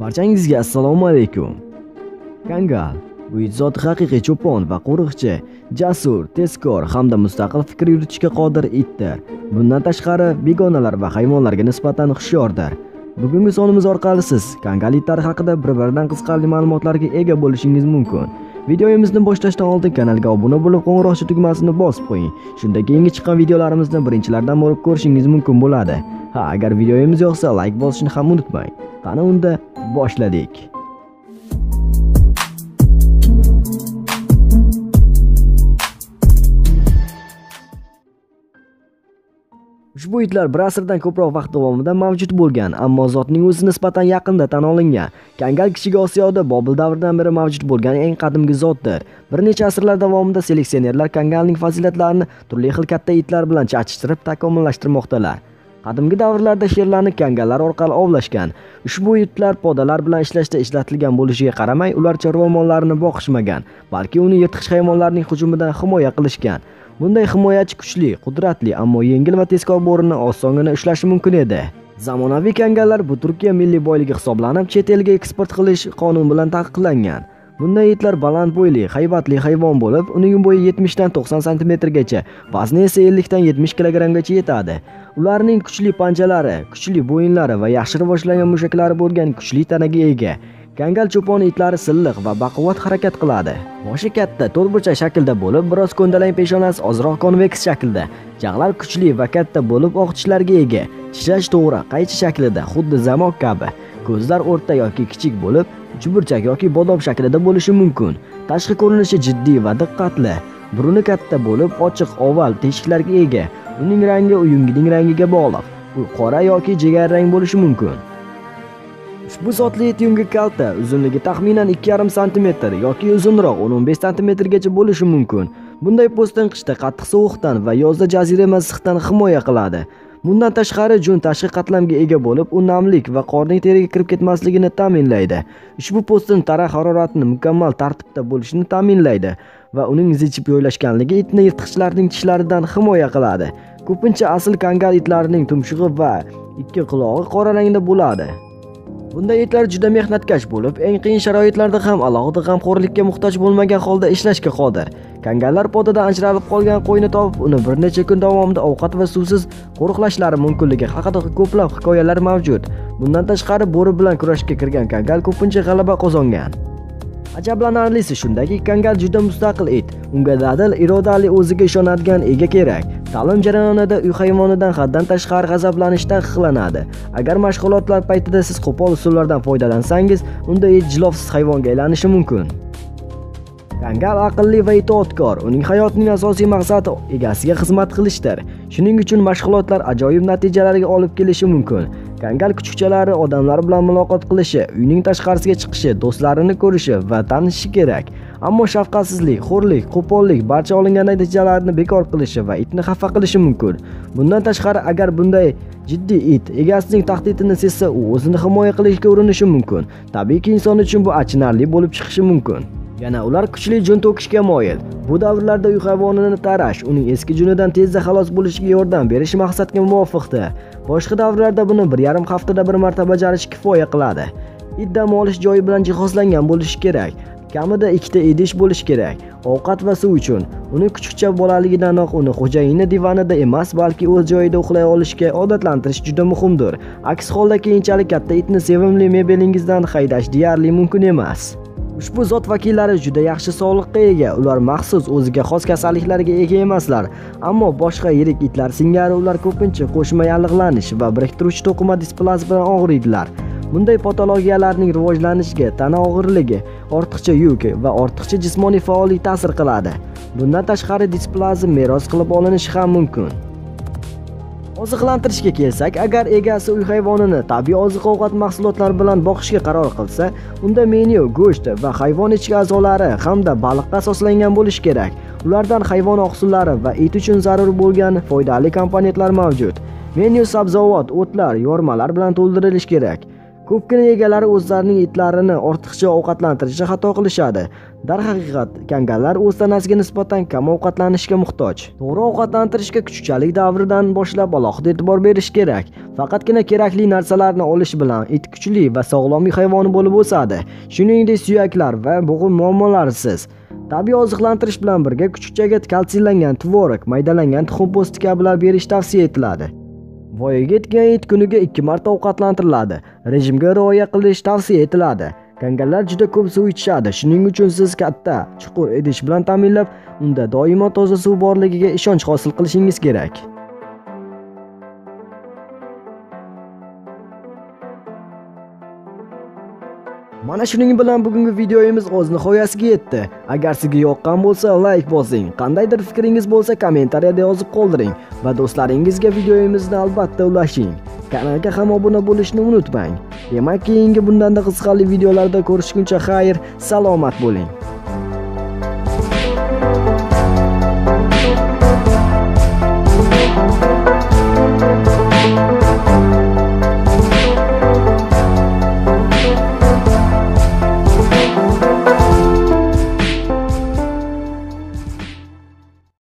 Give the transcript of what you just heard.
barchangizga assalomu alaykum. Kangal bu zot haqiqiy cho'pon va qo'riqchi jasur tezkor hamda mustaqil fikr yuritishga qodir itdir. Bundan tashqari begonalar va hayvonlarga nisbatan hushyordir. Bugungi sonimiz orqali siz kangal itlari haqida bir biridan qiziqarli ma'lumotlarga ega bo'lishingiz mumkin. Videomizni boshlashdan oldin kanalga obuna bo'lib qo'ng'iroqcha tugmasini bosib qo'ying. Shunda keyingi chiqqan videolarimizni birinchilardan bo'lib ko'rishingiz mumkin bo'ladi. Ha agar videomiz yoqsa layk bosishni ham unutmang. Qani unda boshladik. Ushbu itlar bir asrdan ko'proq vaqt davomida mavjud bo'lgan ammo zotning o'zi nisbatan yaqinda tan olingan. Kangal kishiga osiyoda bobil davridan beri mavjud bo'lgan eng qadimgi zotdir. Bir necha asrlar davomida seleksionerlar kangalning fazilatlarini turli xil katta itlar bilan chachishtirib takomillashtirmoqdalar. Qadimgi davrlarda sherlarni kangallar orqali ovlashgan ushbu itlar podalar bilan ishlashda ishlatilgan bo'lishiga qaramay ular chorva mollarini boqishmagan balki uni yirtqich hayvonlarning hujumidan himoya qilishgan. Bunday himoyachi kuchli qudratli ammo yengil va tezkor bo'rini osongina ushlashi mumkin edi. Zamonaviy kangallar bu turkiya milliy boyligi hisoblanib chet elga eksport qilish qonun bilan taqiqlangan. Bunday itlar baland bo'yli haybatli hayvon bo'lib uning bo'yi 70 dan 90 santimetrgacha vazni esa 50 dan 70 kilogrammgacha yetadi. Ularning kuchli panjalari kuchli bo'yinlari va yaxshi rivojlangan mushaklari bo'lgan kuchli tanaga ega. Kangal cho'pon itlari silliq va baquvvat harakat qiladi. Boshi katta to'rtburchak shaklda bo'lib biroz ko'ndalang peshonasi ozroq konveks shaklda. Jag'lar kuchli va katta bo'lib oq tishlarga ega. Tishlash to'g'ri qaychi shaklida xuddi zamok kabi. Ko'zlar o'rta yoki kichik bo'lib uchburchak yoki bodob shaklida bo'lishi mumkin. Tashqi ko'rinishi jiddiy va diqqatli. Buruni katta bo'lib ochiq oval teshiklarga ega. Uning rangi uyungining rangiga bog'liq. U qora yoki jigarrang bo'lishi mumkin. Ushbu zotli it yungi kalta uzunligi taxminan 2,5 sm yoki uzunroq 10-15 sm bo'lishi mumkin. Bunday po'stin qishda qattiq sovuqdan va yozda jazirama issiqdan himoya qiladi. Bundan tashqari jun tashqi qatlamga ega bo'lib u namlik va qorning teriga kirib ketmasligini ta'minlaydi. Ushbu po'stin tana haroratini mukammal tartibda bo'lishini ta'minlaydi va uning zichib joylashganligi itni yirtqichlarning tishlaridan himoya qiladi. Ko'pincha asl kangal itlarining tumshug'i va ikki qulog'i qora rangda bo'ladi. Bunday itlar juda mehnatkash bo'lib eng qiyin sharoitlarda ham alohida g'amxo'rlikka muhtoj bo'lmagan holda ishlashga qodir. Kangallar podadan ajralib qolgan qo'yni topib uni bir necha kun davomida ovqat va suvsiz qo'riqlashlari mumkinligi haqida ko'plab hikoyalar mavjud. Bundan tashqari bo'ri bilan kurashga kirgan kangal ko'pincha g'alaba qozongan. Ajablanarlisi shundaki kangal juda mustaqil it. Unga dadil irodali o'ziga ishonadigan ega kerak. Ta'lim jarayonida uy hayvonidan haddan tashqari g'azablanish taqiqlanadi agar mashg'ulotlar paytida siz qo'pol usullardan foydalansangiz unda it jilovsiz hayvonga aylanishi mumkin. Kangal aqlli va itoatkor uning hayotining asosiy maqsadi egasiga xizmat qilishdir. Shuning uchun mashg'ulotlar ajoyib natijalarga olib kelishi mumkin. Kangal kuchukchalari odamlar bilan muloqot qilishi uyning tashqarisiga chiqishi do'stlarini ko'rishi va tanishishi kerak. Ammo shafqatsizlik xo'rlik qo'pollik barcha olingan natijalarni bekor qilishi va itni xafa qilishi mumkin. Bundan tashqari agar bunday jiddiy it egasining tahdidini sezsa u o'zini himoya qilishga urinishi mumkin. Tabiiyki inson uchun bu achinarli bo'lib chiqishi mumkin. Yana ular kuchli jun to'kishga moyil. Bu davrlarda uy hayvonini tarash uning eski junidan tezda xalos bo'lishiga yordam berish maqsadga muvofiqdir. Boshqa davrlarda buni bir yarim haftada bir marta bajarish kifoya qiladi. It dam olish joyi bilan jihozlangan bo'lishi kerak. Kamida ikkita idish bo'lishi kerak. Ovqat va suv uchun. Uni kuchukcha bolaligidanoq uni xo'jayini divanida emas balki o'z joyida uxlay olishga odatlantirish juda muhimdir. Aks holda keyinchalik katta itni sevimli mebelingizdan haydash deyarli mumkin emas. Ushbu zot vakillari juda yaxshi sog'liqqa ega. Ular maxsus o'ziga xos kasalliklarga ega emaslar. Ammo boshqa yirik itlar singari ular ko'pincha qo'shma yallig'lanish va biriktiruvchi to'qima displaz bilan og'riydilar. Bunday patologiyalarning rivojlanishiga tana og'irligi ortiqcha yuk va ortiqcha jismoniy faollik ta'sir qiladi. Bundan tashqari displazm meros qilib olinishi ham mumkin. Oziqlantirishga kelsak agar egasi uy hayvonini tabiiy oziq ovqat mahsulotlari bilan boqishga qaror qilsa unda menyu go'sht va hayvon ichki a'zolari hamda baliqqa asoslangan bo'lishi kerak. Ulardan hayvon oqsillari va it uchun zarur bo'lgan foydali komponentlar mavjud. Menyu sabzavot o'tlar yormalar bilan to'ldirilishi kerak. Ko'pgina egalari o'zlarining itlarini ortiqcha ovqatlantirishda xato qilishadi. Darhaqiqat, kangallar o'z tanasiga nisbatan kam ovqatlanishga muhtoj. To'g'ri ovqatlantirishga kuchukchalik davridan boshlab alohida e'tibor berish kerak. Faqatgina kerakli narsalarni olish bilan it kuchli va sog'lom hayvon bo'lib o'sadi. Shuningdek, suyaklar va bo'g'im muammolarisiz. Tabiiy oziqlantirish bilan birga kuchukchaga kalsiylangan tvorog, maydalangan tuxum po'sti kabilar berish tavsiya etiladi. Voyaga yetgan it kuniga 2 marta ovqatlantiriladi. Rejimga rioya qilish tavsiya etiladi. Kangallar juda ko'p suv ichishadi. Shuning uchun siz katta, chuqur idish bilan ta'minlab, unda doimo toza suv borligiga ishonch hosil qilishingiz kerak. Mana shuning bilan bugungi videomiz o'z nihoyasiga yetdi. Agar sizga yoqqan bo'lsa, like bosing. Qandaydir fikringiz bo'lsa, kommentariyada yozib qoldiring va do'stlaringizga videomizni albatta ulashing. Kanalga ham obuna bo'lishni unutmang. Demak, keyingi bundanda qiziqarli videolarda ko'rishguncha xayr, salomat bo'ling.